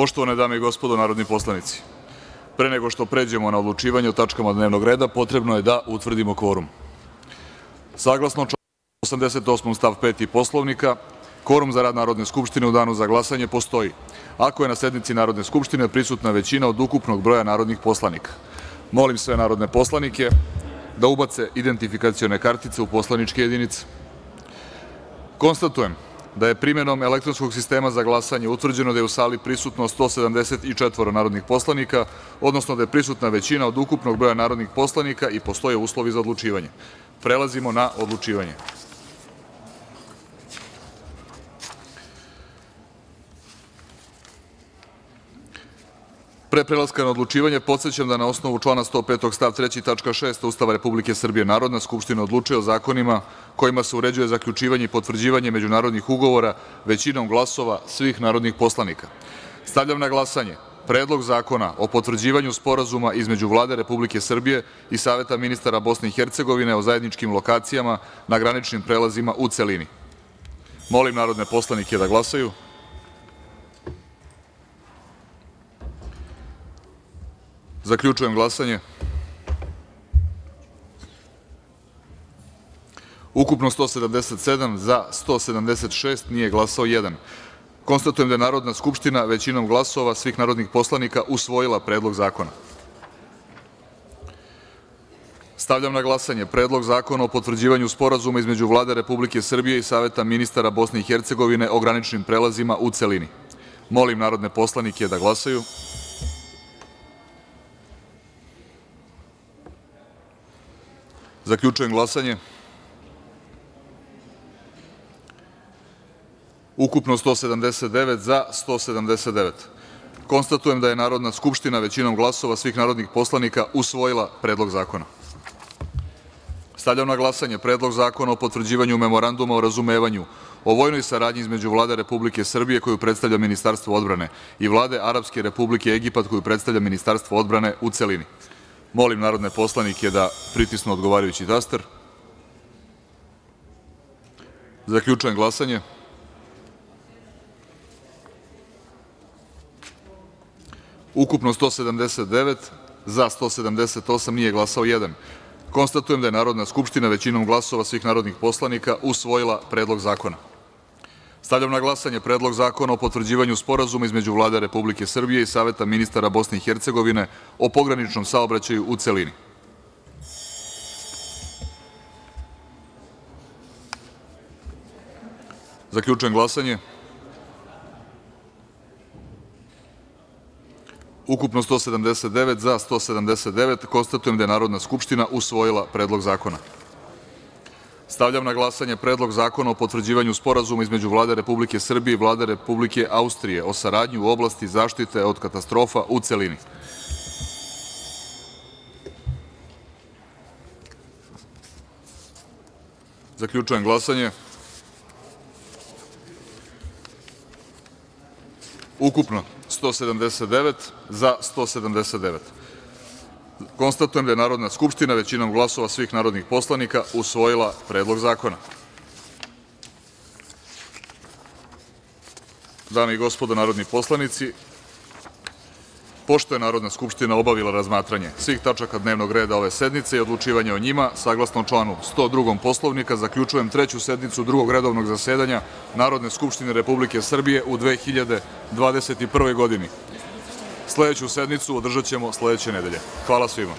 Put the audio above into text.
Poštovane dame i gospodo narodni poslanici, pre nego što pređemo na odlučivanje o tačkama dnevnog reda, potrebno je da utvrdimo kvorum. Saglasno članu 88. stav 5. Poslovnika, kvorum za rad Narodne skupštine u danu za glasanje postoji ako je na sednici Narodne skupštine prisutna većina od ukupnog broja narodnih poslanika. Molim sve narodne poslanike da ubace identifikacione kartice u poslaničke jedinice. Konstatujem da je primenom elektronskog sistema za glasanje utvrđeno da je u sali prisutno 174 narodnih poslanika, odnosno da je prisutna većina od ukupnog broja narodnih poslanika i postoje uslovi za odlučivanje. Prelazimo na odlučivanje. Prelaska na odlučivanje, podsećam da na osnovu člana 105. stav 3. tačka 6. Ustava Republike Srbije Narodna skupština odlučuje o zakonima kojima se uređuje zaključivanje i potvrđivanje međunarodnih ugovora većinom glasova svih narodnih poslanika. Stavljam na glasanje Predlog zakona o potvrđivanju Sporazuma između Vlade Republike Srbije i Saveta ministara Bosne i Hercegovine o zajedničkim lokacijama na graničnim prelazima, u celini. Molim narodne poslanike da Zaključujem glasanje: ukupno – 177, za – 176, nije glasao jedan. Konstatujem da je Narodna skupština većinom glasova svih narodnih poslanika usvojila Predlog zakona. Stavljam na glasanje Predlog zakona o potvrđivanju Sporazuma između Vlade Republike Srbije i Saveta ministara Bosne i Hercegovine o graničnim prelazima, u celini. Molim narodne poslanike da Zaključujem glasanje: ukupno – 179, za – 179.Konstatujem da je Narodna skupština većinom glasova svih narodnih poslanika usvojila Predlog zakona. Stavljam na glasanje Predlog zakona o potvrđivanju Memoranduma o razumevanju o vojnoj saradnji između Vlade Republike Srbije, koju predstavlja Ministarstvo odbrane, i Vlade Arapske Republike Egipat, koju predstavlja Ministarstvo odbrane, u. Molim narodne poslanike da pritisnu odgovarajući taster. Zaključujem glasanje: ukupno – 179, za – 178, nije glasao jedan. Konstatujem da je Narodna skupština većinom glasova svih narodnih poslanika usvojila Predlog zakona. Stavljam na glasanje Predlog zakona o potvrđivanju Sporazuma između Vlade Republike Srbije i Saveta ministara Bosne i Hercegovine o pograničnom saobraćaju, u celini. Zaključujem glasanje: ukupno – 179, za – 179.Konstatujem da je Narodna skupština usvojila Predlog zakona. Stavljam na glasanje Predlog zakona o potvrđivanju Sporazuma između Vlade Republike Srbije i Vlade Republike Austrije o saradnji u oblasti zaštite od katastrofa, u celini. Zaključujem glasanje: ukupno – 179, za – 179.Konstatujem da je Narodna skupština većinom glasova svih narodnih poslanika usvojila Predlog zakona. Dame i gospodo narodni poslanici, pošto je Narodna skupština obavila razmatranje svih tačaka dnevnog reda ove sednice i odlučivanje o njima, saglasno članu 102. Poslovnika, zaključujem Treću sednicu Drugog redovnog zasedanja Narodne skupštine Republike Srbije u 2021. godini. Sledeću sednicu održaćemo sledeće nedelje. Hvala svima.